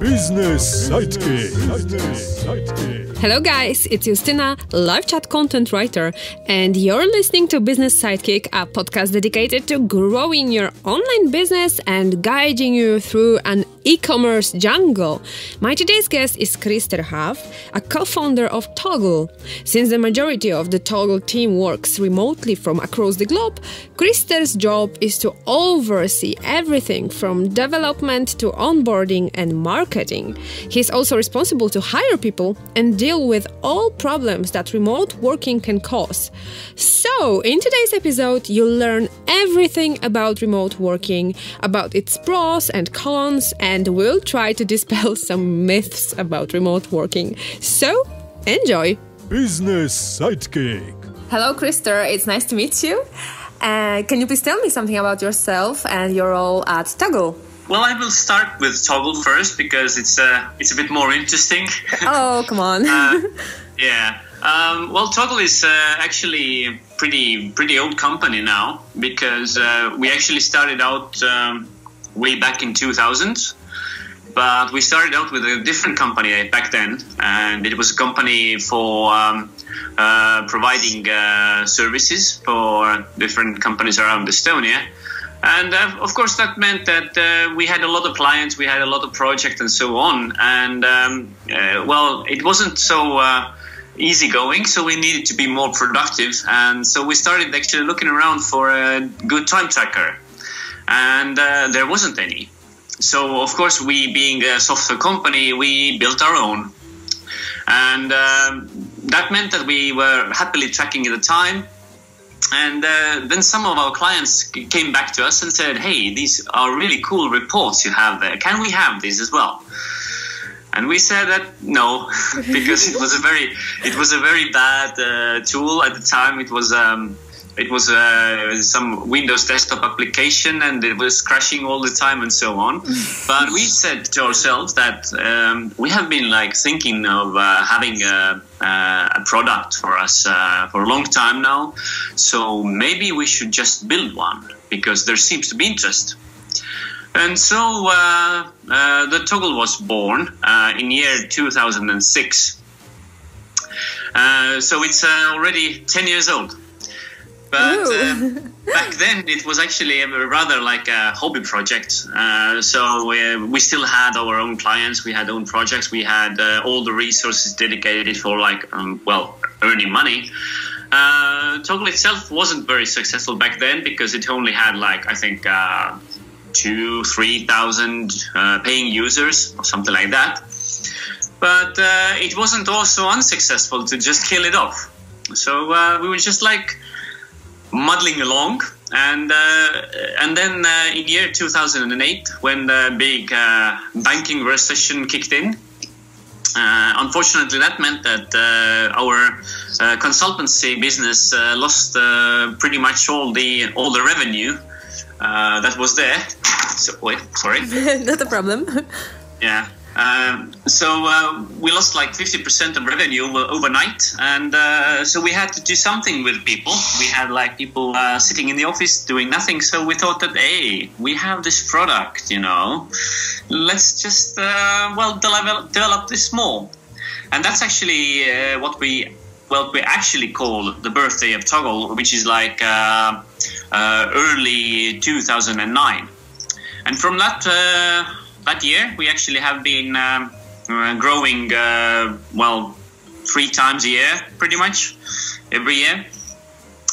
Business Sidekick. Hello, guys, it's Justina, LiveChat content writer, and you're listening to Business Sidekick, a podcast dedicated to growing your online business and guiding you through an e-commerce jungle. My today's guest is Krister Haav, a co-founder of Toggl. Since the majority of the Toggl team works remotely from across the globe, Krister's job is to oversee everything from development to onboarding and marketing. He's also responsible to hire people and deal with all problems that remote working can cause. So, in today's episode, you'll learn everything about remote working, about its pros and cons, and we'll try to dispel some myths about remote working. So, enjoy! Business Sidekick. Hello, Krister. It's nice to meet you. Uh, can you please tell me something about yourself and your role at Toggl? Well, I will start with Toggl first because it's uh, it's a bit more interesting. Oh, come on. uh, yeah. Um, well, Toggl is uh, actually pretty pretty old company now because uh, we actually started out um, way back in 2000. But we started out with a different company back then, and it was a company for um, uh, providing uh, services for different companies around Estonia. And uh, of course, that meant that uh, we had a lot of clients, we had a lot of projects, and so on. And um, uh, well, it wasn't so uh, easy going, so we needed to be more productive. And so we started actually looking around for a good time tracker, and there wasn't any. So of course, we being a software company, we built our own, and um, that meant that we were happily tracking at the time. And uh, then some of our clients came back to us and said, "Hey, these are really cool reports you have there. Can we have these as well?" And we said that no, because it was a very it was a very bad uh, tool at the time. It was um, it was uh, some Windows desktop application and it was crashing all the time and so on. but we said to ourselves that um, we have been like thinking of uh, having a, a, product for us uh, for a long time now. So maybe we should just build one because there seems to be interest. And so uh, uh, the Toggl was born uh, in year 2006. so it's already 10 years old. But uh, back then, it was actually rather like a hobby project. Uh, so we, we, still had our own clients, we had own projects, we had uh, all the resources dedicated for like um, well earning money. Uh, Toggl itself wasn't very successful back then because it only had like I think uh, two, three thousand uh, paying users or something like that. But uh, it wasn't also unsuccessful to just kill it off. So we were just like muddling along. And uh, and then uh, in year 2008, when the big uh, banking recession kicked in, uh, unfortunately, that meant that uh, our uh, consultancy business lost pretty much all the all the revenue that was there. So, wait, sorry. Not a problem. Yeah. Um, so uh, we lost like 50% of revenue overnight, and uh, so we had to do something with people. We had like people uh, sitting in the office doing nothing. So we thought that, hey, we have this product, you know, let's just uh, well develop, develop this more. And that's actually uh, what we well we actually call the birthday of Toggl, which is like uh, early 2009. And from that that year we actually have been um, uh, growing uh, well three times a year pretty much every year.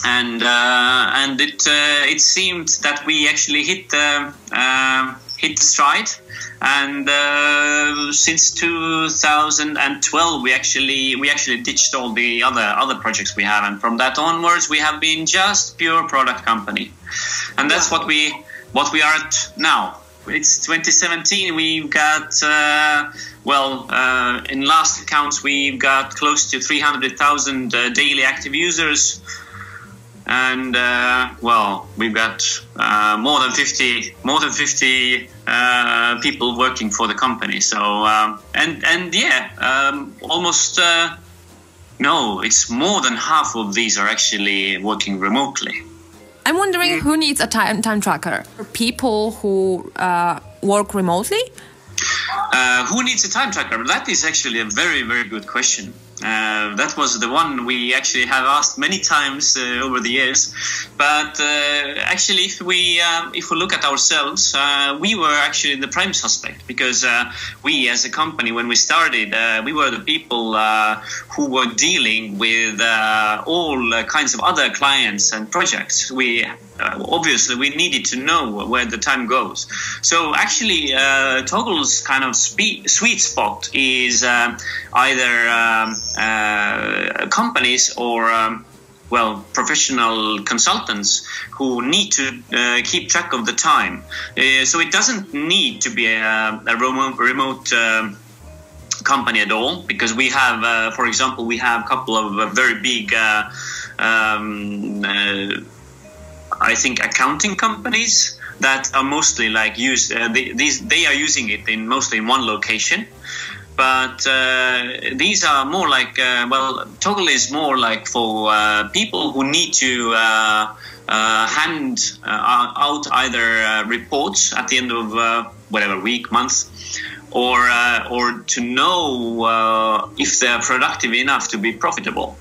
And uh, and it uh, it seemed that we actually hit the uh, hit the stride. And uh, since 2012 we actually we actually ditched all the other other projects we have. And from that onwards we have been just pure product company. And that's what we what we are at now it's 2017. We've got uh, well, uh, in last accounts, we've got close to 300,000 uh, daily active users, and uh, well, we've got uh, more than 50 more than 50 uh, people working for the company. So um, and and yeah, um, almost. no, it's more than half of these are actually working remotely. I'm wondering who needs a time time tracker? People who uh, work remotely? Uh, who needs a time tracker? That is actually a very, very good question. Uh, that was the one we actually have asked many times uh, over the years. But uh, actually, if we um, if we look at ourselves, uh, we were actually the prime suspect because uh, we, as a company, when we started, we were the people who were dealing with all kinds of other clients and projects. We uh, obviously we needed to know where the time goes. So actually, uh, Toggl's kind of spe- sweet spot is uh, either um, uh, companies or um, well professional consultants who need to uh, keep track of the time. Uh, so it doesn't need to be a, a remote. remote um, company at all because we have for example we have a couple of very big um, I think accounting companies that are mostly like use uh, they, these they are using it in mostly in one location but uh, these are more like uh, well Toggl is more like for uh, people who need to uh, uh, hand out either reports at the end of whatever week month or or to know if they're productive enough to be profitable.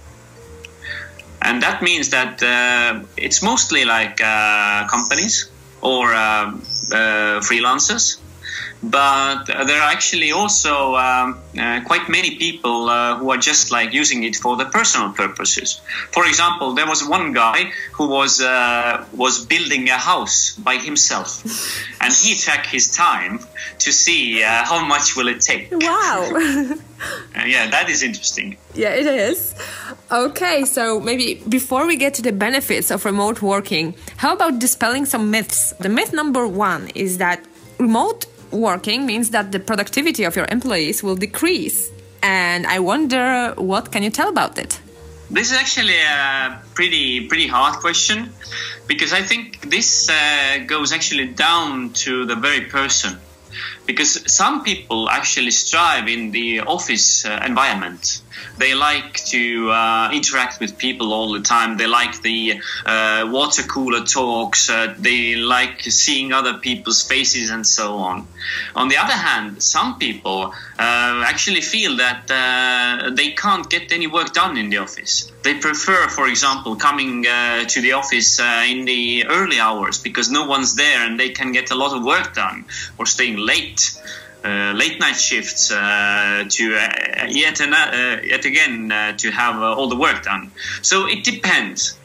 And that means that uh, it's mostly like uh, companies or uh, uh freelancers but there are actually also um, uh, quite many people uh, who are just like using it for the personal purposes. For example, there was one guy who was uh, was building a house by himself, and he tracked his time to see uh, how much will it take. Wow. Uh, yeah, that is interesting. Yeah, it is. Okay, so maybe before we get to the benefits of remote working, how about dispelling some myths? The myth number one is that remote working means that the productivity of your employees will decrease. And I wonder what can you tell about it? This is actually a pretty pretty hard question because I think this uh, goes actually down to the very person because some people actually strive in the office uh, environment they like to uh, interact with people all the time. They like the uh, water cooler talks. Uh, they like seeing other people's faces and so on. On the other hand, some people uh, actually feel that uh, they can't get any work done in the office. They prefer, for example, coming uh, to the office in the early hours because no one's there and they can get a lot of work done or staying late. Uh, late night shifts uh, to uh, yet, yet again to have all the work done. So it depends.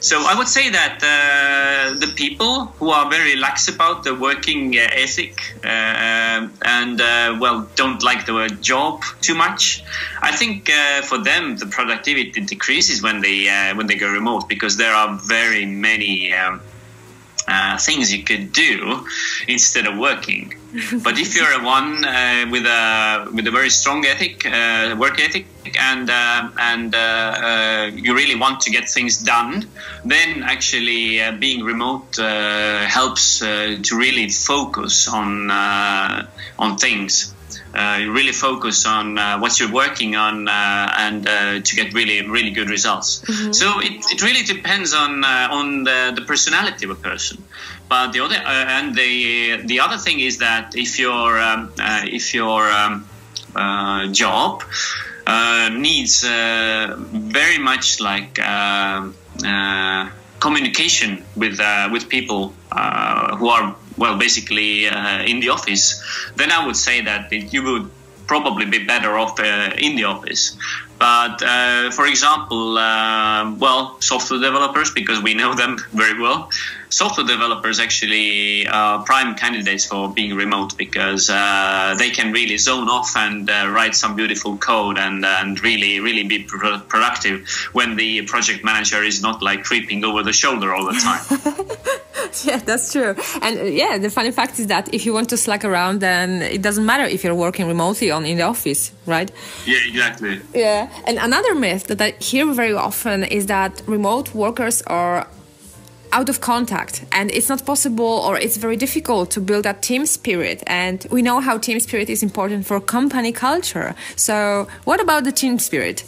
So I would say that uh, the people who are very lax about the working uh, ethic uh, and well don't like the word job too much, I think for them the productivity decreases when they when they go remote because there are very many. Um, uh, things you could do instead of working. but if you're a one uh, with a with a very strong ethic, uh, work ethic, and uh, and uh, uh, you really want to get things done, then actually being remote helps to really focus on on things uh, you really focus on uh, what you're working on uh, and uh, to get really really good results. Mm-hmm. So it, it really depends on uh, on the, the personality of a person. But the other uh, and the the other thing is that if your um, if your um, job needs very much like communication with with people who are well, basically uh, in the office, then I would say that you would probably be better off uh, in the office. But uh, for example, uh, well, software developers, because we know them very well, software developers actually are prime candidates for being remote because uh, they can really zone off and uh, write some beautiful code and, and really, really be pro- productive when the project manager is not like creeping over the shoulder all the time. yeah, that's true. And uh, yeah, the funny fact is that if you want to slack around, then it doesn't matter if you're working remotely on in the office, right? Yeah, exactly. Yeah, and another myth that I hear very often is that remote workers are out of contact and it's not possible or it's very difficult to build a team spirit and we know how team spirit is important for company culture so what about the team spirit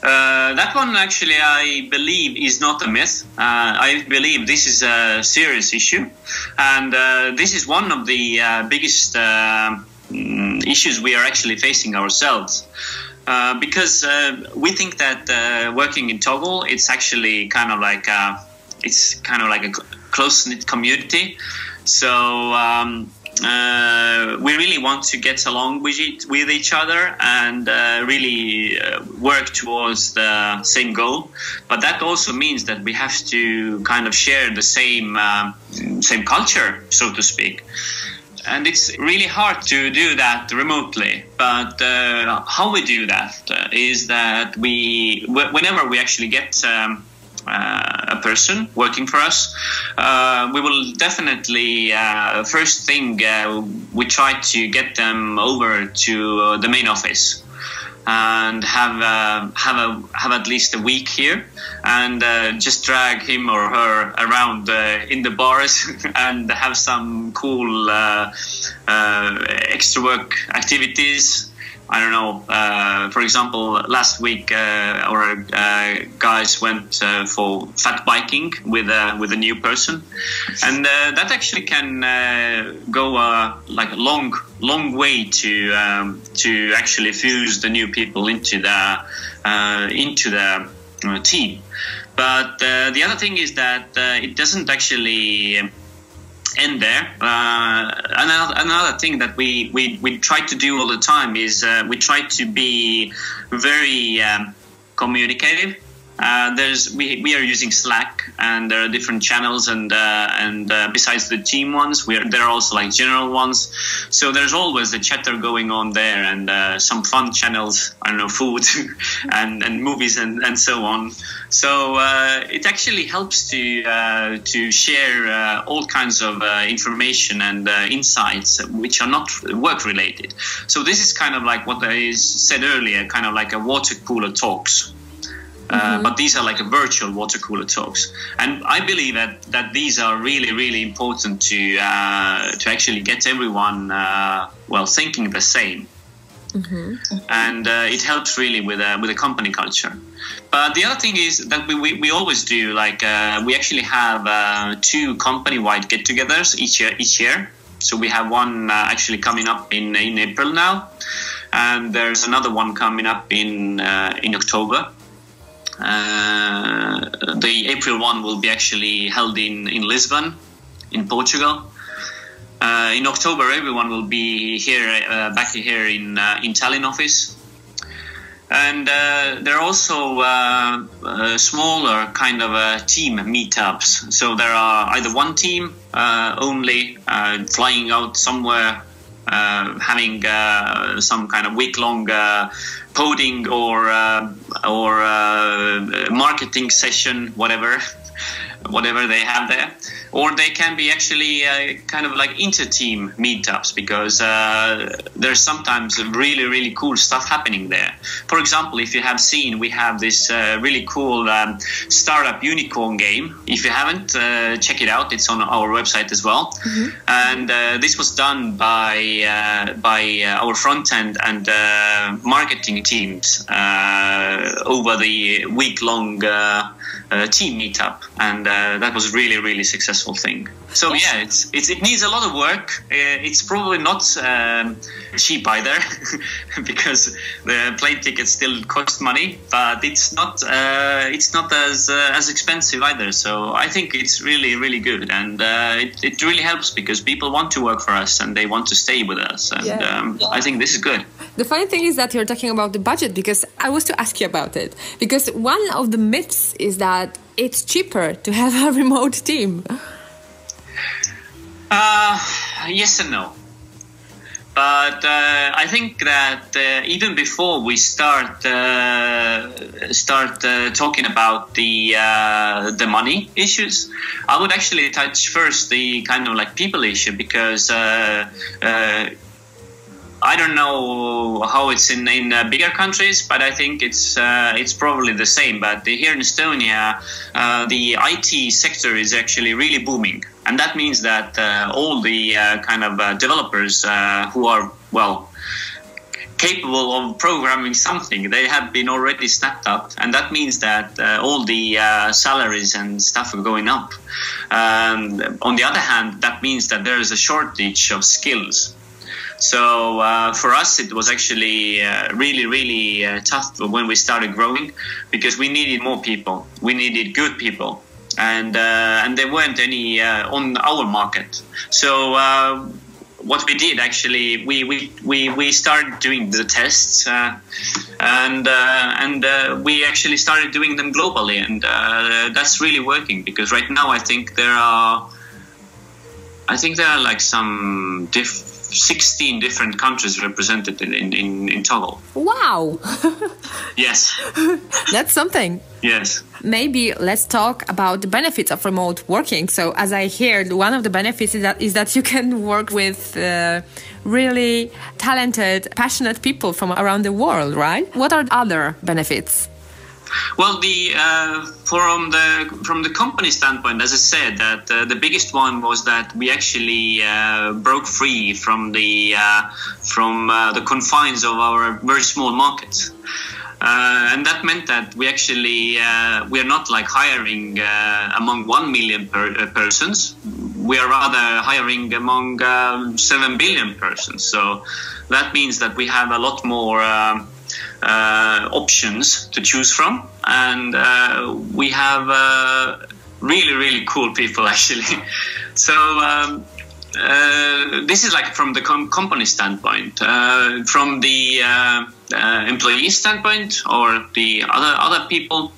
uh, that one actually, I believe, is not a myth. Uh, I believe this is a serious issue, and uh, this is one of the uh, biggest uh, mm, issues we are actually facing ourselves. Uh, because uh, we think that uh, working in Toggl, it's actually kind of like a, it's kind of like a close knit community. So um, uh, we really want to get along with it, with each other and uh, really uh, work towards the same goal. But that also means that we have to kind of share the same same culture, so to speak and it's really hard to do that remotely. But uh, how we do that uh, that we, whenever we actually get um, uh, a person working for us, uh, we will definitely uh, first thing uh, we try to get them over to the main office and have uh, have a have at least a week here and uh, just drag him or her around uh, in the bars and have some cool uh, uh, extra work activities I don't know. Uh, for example, last week uh, our uh, guys went uh, for fat biking with a with a new person, and uh, that actually can uh, go like a long long way to um, to actually fuse the new people into the into the team. But the other thing is that it doesn't actually end there. Uh, another, another thing that we, we, we try to do all the time is uh, we try to be very um, communicative uh, there's we, we are using Slack and there are different channels and uh, and uh, besides the team ones, we are, there are also like general ones. So there's always a chatter going on there and uh, some fun channels. I don't know food and, and movies and, and so on. So uh, it actually helps to to share all kinds of information and insights which are not work related. So this is kind of like what I said earlier, kind of like a water cooler talks. Uh, mm-hmm. but these are like a virtual water cooler talks, and I believe that, that these are really really important to uh, to actually get everyone uh, well thinking the same, mm-hmm. and uh, it helps really with a, with a company culture. But the other thing is that we, we, we always do like uh, we actually have two company wide get-togethers each year each year. So we have one actually coming up in in April now, and there's another one coming up in in October uh, the April one will be actually held in, in Lisbon, in Portugal. Uh, in October, everyone will be here, uh, back here in uh, in Tallinn office. And uh, there are also uh, smaller kind of team meetups. So there are either one team only flying out somewhere uh, having uh, some kind of week long uh, coding or uh, or uh, marketing session, whatever, whatever they have there or they can be actually uh, kind of like inter-team meetups because uh, there's sometimes really really cool stuff happening there. For example, if you have seen, we have this uh, really cool um, startup unicorn game. If you haven't, uh, check it out. It's on our website as well. Mm-hmm. And uh, this was done by uh, by our front end and marketing teams over the week long team meetup, and that was really really successful successful thing. So yeah, it's, it's it needs a lot of work. Uh, it's probably not um, cheap either, because the plane tickets still cost money. But it's not uh, it's not as uh, as expensive either. So I think it's really really good, and uh, it it really helps because people want to work for us and they want to stay with us, and yeah. Um, yeah. I think this is good. The funny thing is that you're talking about the budget because I was to ask you about it because one of the myths is that it's cheaper to have a remote team? Uh, yes and no. But uh, I think that uh, even before we start uh, start uh, talking about the uh, the money issues, I would actually touch first the kind of like people issue because I don't know how it's in in uh, bigger countries, but I think it's uh, it's probably the same. But here in Estonia, uh, the IT sector is actually really booming, and that means that uh, all the uh, kind of uh, developers who are well capable of programming something they have been already snapped up. And that means that all the salaries and stuff are going up. Um, on the other hand that means that there is a shortage of skills So uh, for us, it was actually uh, really, really uh, tough when we started growing because we needed more people. We needed good people, and uh, and there weren't any uh, on our market. So uh, what we did actually, we we, we, we started doing the tests, and and we actually started doing them globally, and that's really working because right now I think there are. I think there are like some diff- 16 different countries represented in, in, in Toggl. Wow! yes. That's something. Yes. Maybe let's talk about the benefits of remote working. So, as I heard, one of the benefits is that, is that you can work with uh, really talented, passionate people from around the world, right? What are other benefits? Well, the uh, from the from the company standpoint, as I said, that uh, the biggest one was that we actually uh, broke free from the uh, from uh, the confines of our very small market. Uh, and that meant that we actually we are not like hiring among one million per, persons. We are rather hiring among seven billion persons. So that means that we have a lot more um, uh, options to choose from, and uh, we have uh, really really cool people actually. so. Um, uh, this is like from the com- company standpoint. Uh, from the uh, employee standpoint, or the other other people,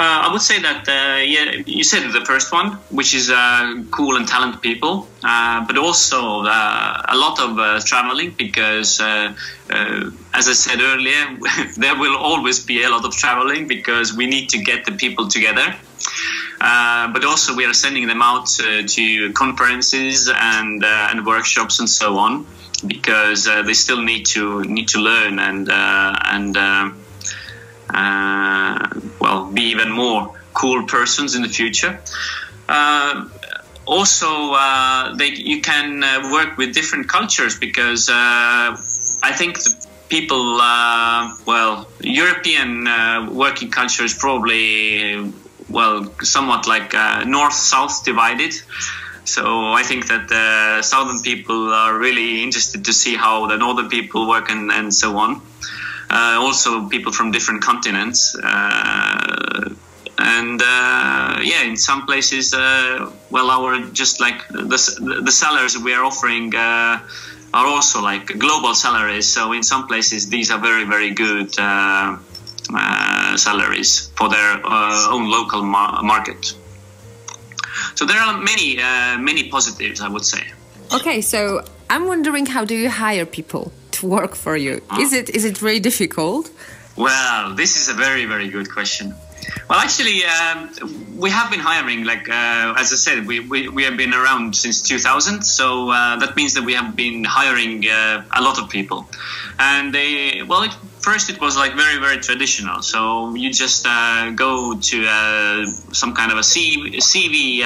I would say that uh, yeah, you said the first one, which is uh, cool and talented people, uh, but also uh, a lot of uh, traveling because, as I said earlier, there will always be a lot of traveling because we need to get the people together. but also, we are sending them out to conferences and and workshops and so on because they still need to need to learn and and uh, well, be even more cool persons in the future. Uh, also, uh, they, you can work with different cultures because I think the people, well, European working culture is probably well, somewhat like uh, north-south divided. So I think that the southern people are really interested to see how the northern people work and, and so on uh, also people from different continents. Uh, and uh, yeah, in some places, uh, well, our just like the the salaries we are offering uh, are also like global salaries. So in some places, these are very very good uh, salaries for their own local mar- market. So there are many many positives, I would say. Okay, so I'm wondering, how do you hire people? Work for you? Is it is it very difficult? Well, this is a very very good question. Well, actually, um, we have been hiring. Like uh, as I said, we, we, we have been around since 2000. So uh, that means that we have been hiring uh, a lot of people. And they, well, it, first it was like very very traditional. So you just uh, go to uh, some kind of a CV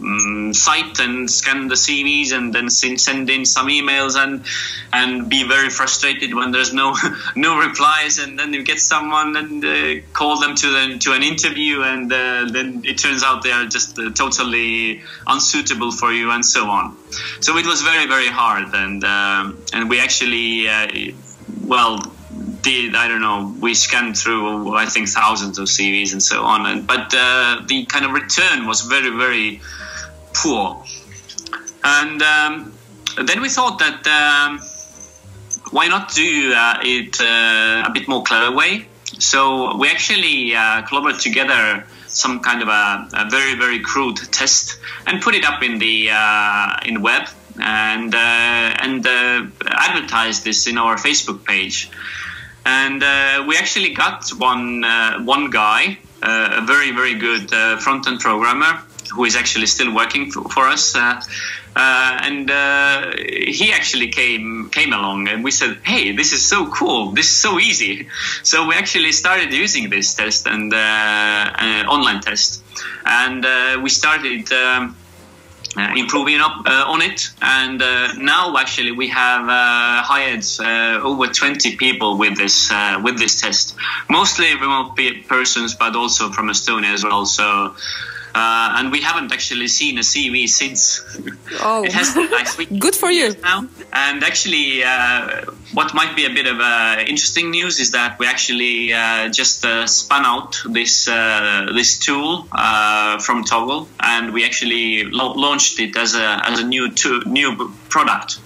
um, site and scan the CVs and then send in some emails and and be very frustrated when there's no no replies and then you get someone and uh, call them to the, to an interview and uh, then it turns out they are just uh, totally unsuitable for you and so on. So it was very very hard and um, and we actually uh, well did I don't know we scanned through I think thousands of CVs and so on and but uh, the kind of return was very very poor. And um, then we thought that um, why not do uh, it uh, a bit more clever way? So we actually uh, collaborated together some kind of a, a, very very crude test and put it up in the uh, in the web and uh, and uh, advertised this in our Facebook page. And we actually got one one guy, a very very good front end programmer who is actually still working for, for us. Uh, uh, and uh, he actually came came along, and we said, "Hey, this is so cool! This is so easy." So we actually started using this test and online test, and we started. Um, uh, improving up uh, on it. And uh, now, actually, we have hired over 20 people with this with this test, mostly remote persons, but also from Estonia as well. So Uh, and we haven't actually seen a CV since. Oh, it has been like three good for you. now. And actually, uh, what might be a bit of uh, interesting news is that we actually uh, just uh, spun out this uh, this tool uh, from Toggl, and we actually lo- launched it as a as a new to- new product,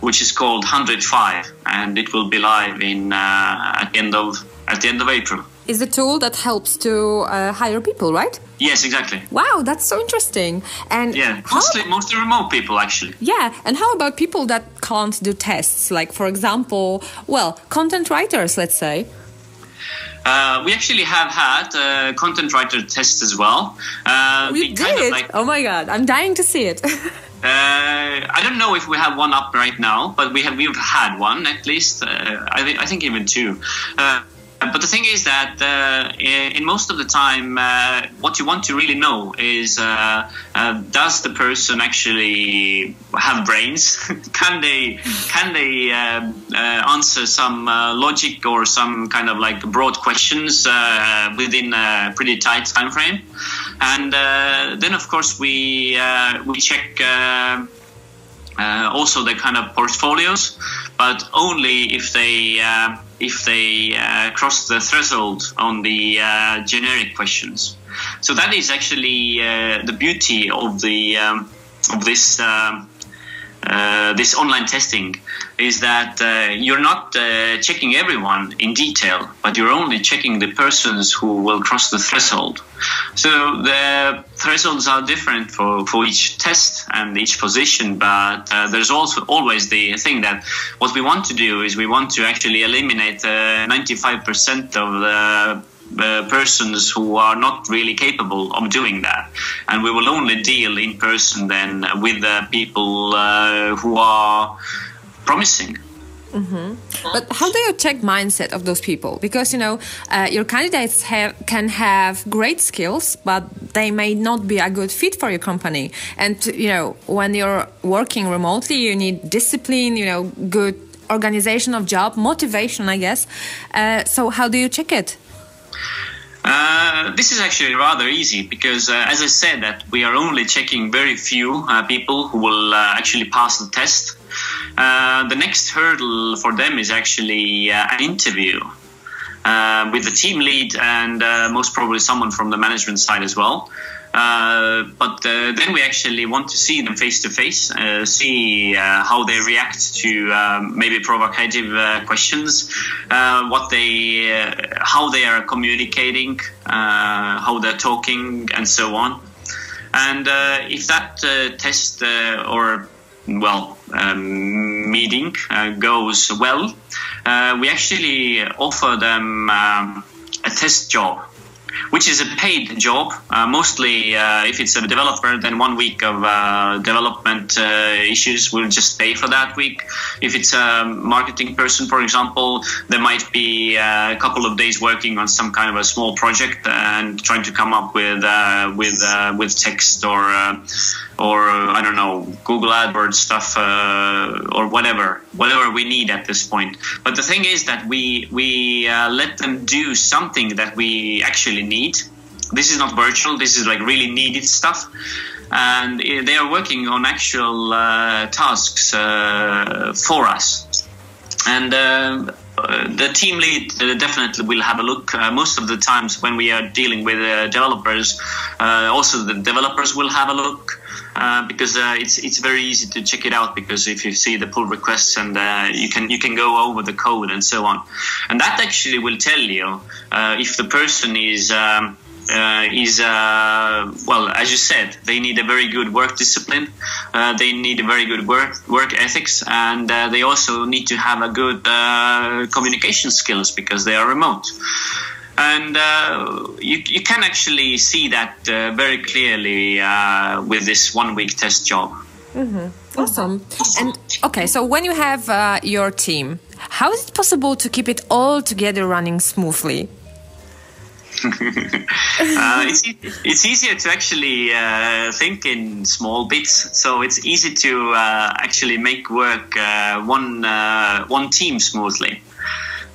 which is called Hundred5, and it will be live in uh, at the end of at the end of April. Is a tool that helps to uh, hire people, right? Yes, exactly. Wow, that's so interesting. And Yeah, how- mostly mostly remote people actually. Yeah, and how about people that can't do tests? Like, for example, well, content writers, let's say. Uh, we actually have had uh, content writer tests as well. Uh, we kind of did? like- oh my god, I'm dying to see it. Uh, I don't know if we have one up right now, but we have we've had one at least. Uh, I, thi- I think even two. Uh, but the thing is that uh, in, most of the time, uh, what you want to really know is uh, uh, does the person actually have brains? can they can they uh, uh, answer some logic or some kind of like broad questions within a pretty tight time frame? And then, of course, we we check. Uh, also the kind of portfolios, but only if they uh, if they uh, cross the threshold on the uh, generic questions. So that is actually uh, the beauty of the um, of this. Uh, this online testing is that you're not checking everyone in detail, but you're only checking the persons who will cross the threshold. So the thresholds are different for, for each test and each position, but uh, there's also always the thing that what we want to do is we want to actually eliminate uh, 95% of the uh, persons who are not really capable of doing that. And we will only deal in person then with the people uh, who are promising. But how do you check mindset of those people? Because you know uh, your candidates have can have great skills, but they may not be a good fit for your company. And you know when you're working remotely, you need discipline. You know, good organization of job, motivation, I guess. Uh, so how do you check it? Uh, this is actually rather easy because, uh, as I said, that we are only checking very few uh, people who will uh, actually pass the test. Uh, the next hurdle for them is actually uh, an interview uh, with the team lead and uh, most probably someone from the management side as well. Uh, but then we actually want to see them face to face, see how they react to um, maybe provocative questions, what they, how they are communicating, how they're talking, and so on. And if that test or well um, meeting uh, goes well, uh, we actually offer them um, a test job which is a paid job. Uh, mostly, uh, if it's a developer, then one week of uh, development uh, issues will just pay for that week. If it's a marketing person, for example, there might be uh, a couple of days working on some kind of a small project and trying to come up with uh, with with text or or I don't know Google AdWords stuff or whatever whatever we need at this point. But the thing is that we we let them do something that we actually need. This is not virtual. This is like really needed stuff, and uh, they are working on actual uh, tasks uh, for us. And uh, the team lead uh, definitely will have a look. Uh, most of the times when we are dealing with uh, developers, uh, also the developers will have a look. Uh, because uh, it's it's very easy to check it out because if you see the pull requests and uh, you can you can go over the code and so on, and that actually will tell you uh, if the person is um, uh, is uh, well as you said they need a very good work discipline, uh, they need a very good work work ethics, and uh, they also need to have a good uh, communication skills because they are remote and uh, you, you can actually see that uh, very clearly uh, with this one week test job. Awesome. And okay, so when you have uh, your team, how is it possible to keep it all together running smoothly? Uh, it's, it's easier to actually uh, think in small bits, so it's easy to uh, actually make work uh, one uh, one team smoothly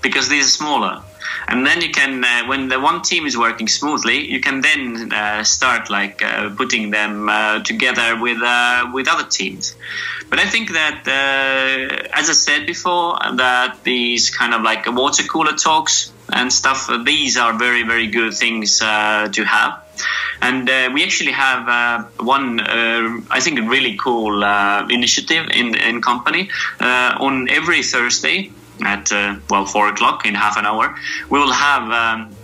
because these are smaller. And then you can uh, when the one team is working smoothly you can then uh, start like uh, putting them uh, together with uh, with other teams. But i think that uh, as i said before that these kind of like water cooler talks and stuff these are very very good things to have. And uh, we actually have uh, one, uh, I think, a really cool initiative in in company on every Thursday at well four o'clock in half an hour. We will have. Um,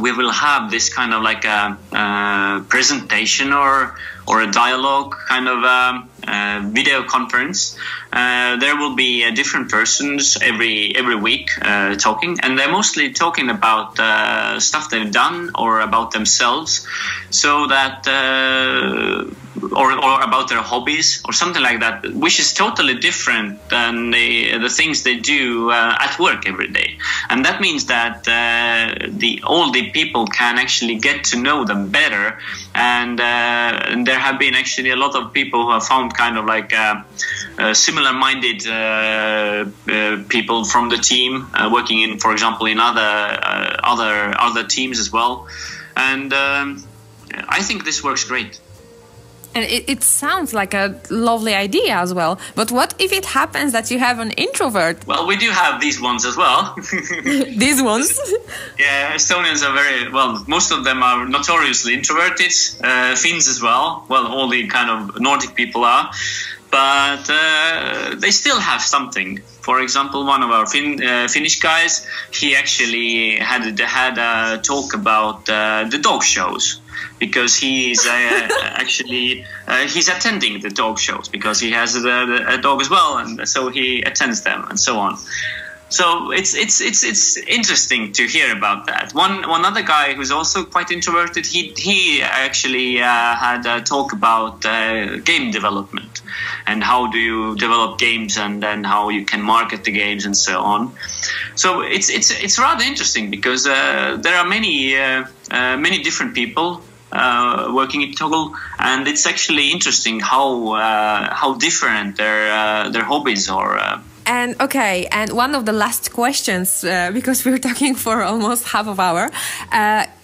we will have this kind of like a, a presentation or or a dialogue kind of um, uh, video conference. Uh, there will be uh, different persons every every week uh, talking, and they're mostly talking about uh, stuff they've done or about themselves, so that uh, or, or about their hobbies or something like that, which is totally different than the, the things they do uh, at work every day. And that means that uh, the all the people can actually get to know them better. And, uh, and, there have been actually a lot of people who have found kind of like uh, uh, similar-minded uh, people from the team working in, for example, in other other other teams as well. And um, I think this works great. And it, it, sounds like a lovely idea as well. But what if it happens that you have an introvert? Well, we do have these ones as well. these ones? yeah, Estonians are very, well, most of them are notoriously introverted. Uh, Finns as well. Well, all the kind of Nordic people are. But uh, they still have something. For example, one of our fin- uh, Finnish guys, he actually had, had a talk about uh, the dog shows because he's uh, actually uh, he's attending the dog shows because he has a, a, dog as well, and so he attends them and so on. So it's it's it's it's interesting to hear about that. One one other guy who's also quite introverted. He he actually uh, had a talk about uh, game development and how do you develop games and then how you can market the games and so on. So it's it's it's rather interesting because uh, there are many uh, uh, many different people uh, working in Toggl, and it's actually interesting how uh, how different their uh, their hobbies are. Uh. And okay, and one of the last questions uh, because we're talking for almost half of hour.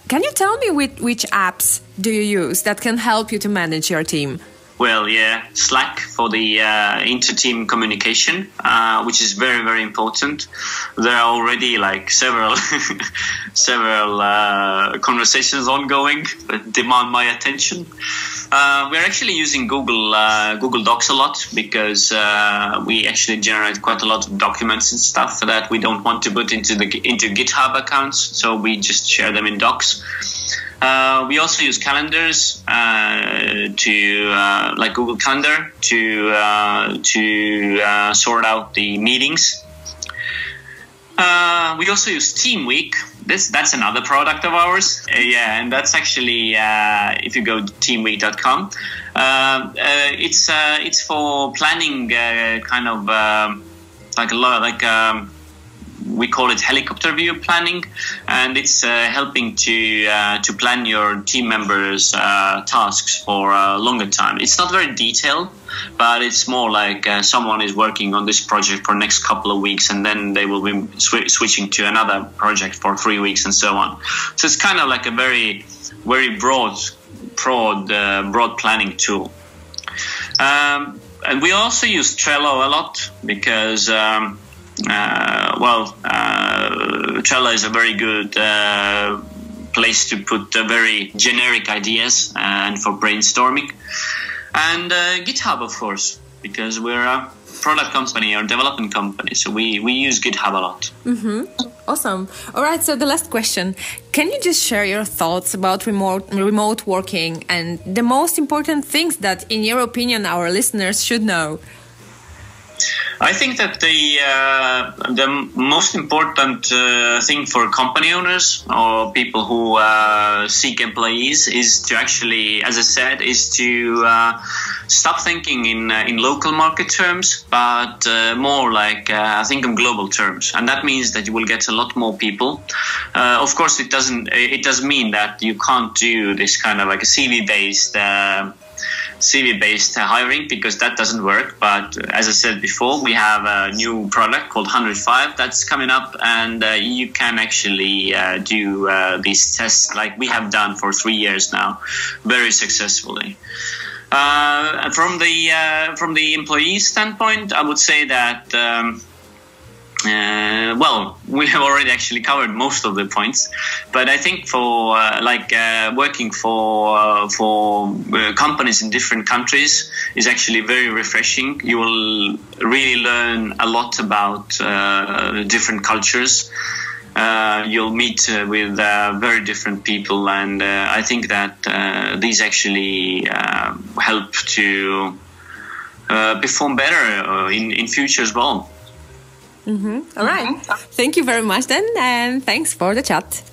can you tell me which, which apps do you use that can help you to manage your team? Well, yeah, Slack for the uh, inter-team communication, uh, which is very, very important. There are already like several, several uh, conversations ongoing that demand my attention. Uh, we're actually using Google uh, Google Docs a lot because uh, we actually generate quite a lot of documents and stuff that we don't want to put into the into GitHub accounts, so we just share them in Docs. Uh, we also use calendars uh, to, uh, like Google Calendar, to uh, to uh, sort out the meetings. Uh, we also use Teamweek. This that's another product of ours. yeah, and that's actually if you go to teamweek.com, it's it's for planning kind of um, like a lot like. Um, we call it helicopter view planning, and it's uh, helping to uh, to plan your team members' uh, tasks for a longer time. It's not very detailed, but it's more like someone is working on this project for next couple of weeks, and then they will be sw- switching to another project for three weeks, and so on. So it's kind of like a very very broad broad uh, broad planning tool. Um, and we also use Trello a lot because. Um, well, uh, Trello is a very good uh, place to put very generic ideas and for brainstorming. And GitHub, of course, because we're a product company or development company, so we, we use GitHub a lot. Mm-hmm. Awesome. All right. So the last question: Can you just share your thoughts about remote remote working and the most important things that, in your opinion, our listeners should know? I think that the uh, the most important uh, thing for company owners or people who uh, seek employees is to actually, as I said, is to uh, stop thinking in uh, in local market terms, but uh, more like I think in global terms, and that means that you will get a lot more people. of course, it doesn't. It does mean that you can't do this kind of like a CV based CV based hiring because that doesn't work. But as I said before, we have a new product called Hundred5 that's coming up, and uh, you can actually uh, do uh, these tests like we have done for three years now, very successfully. Uh, from the uh, from the employee standpoint, I would say that. Um, uh, well, we have already actually covered most of the points, but I think for uh, like uh, working for uh, for uh, companies in different countries is actually very refreshing. You will really learn a lot about uh, different cultures. you'll meet with very different people, and I think that these actually help to perform better in in future as well. Mm-hmm. All right. mm-hmm. Thank you very much then, and thanks for the chat.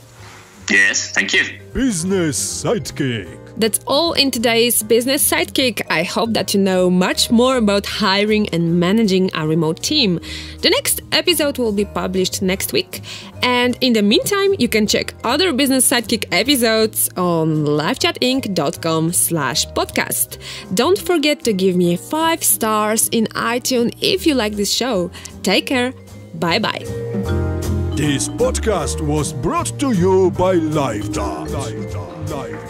Yes, thank you. Business Sidekick. That's all in today's Business Sidekick. I hope that you know much more about hiring and managing a remote team. The next episode will be published next week. And in the meantime, you can check other Business Sidekick episodes on livechatinc.com slash podcast. Don't forget to give me five stars in iTunes if you like this show. Take care. Bye bye. This podcast was brought to you by. LiveChat.